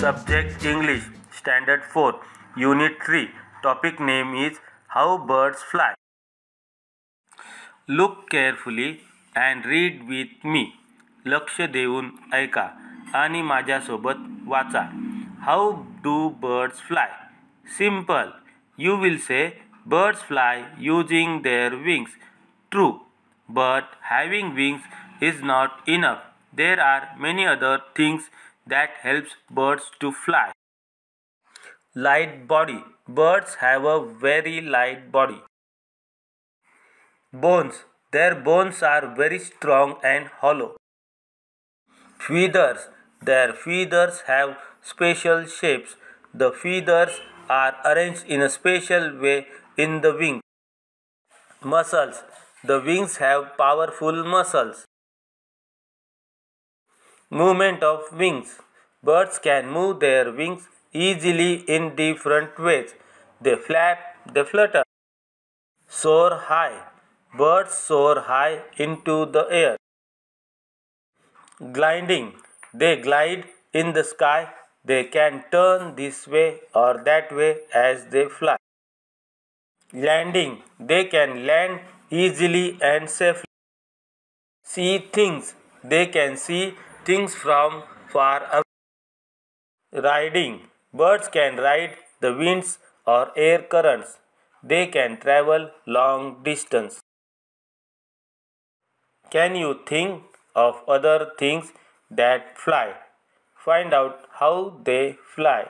Subject English Standard 4 Unit 3 Topic name is How Birds Fly. Look carefully and read with me. लक्ष देऊन ऐका आणि माझ्यासोबत वाचा how do birds fly simple you will say birds fly using their wings. True, but having wings is not enough. There are many other things that helps birds to fly. Light body. Birds have a very light body. Bones. Their bones are very strong and hollow. Feathers. Their feathers have special shapes. The feathers are arranged in a special way in the wing. Muscles. The wings have powerful muscles. Movement of wings. Birds can move their wings easily in different ways. They flap, they flutter. Soar high. Birds soar high into the air. Gliding. They glide in the sky. They can turn this way or that way as they fly. Landing. They can land easily and safely. See things. They can see things from far away. Riding. Birds can ride the winds or air currents. They can travel long distance. Can you think of other things that fly? Find out how they fly.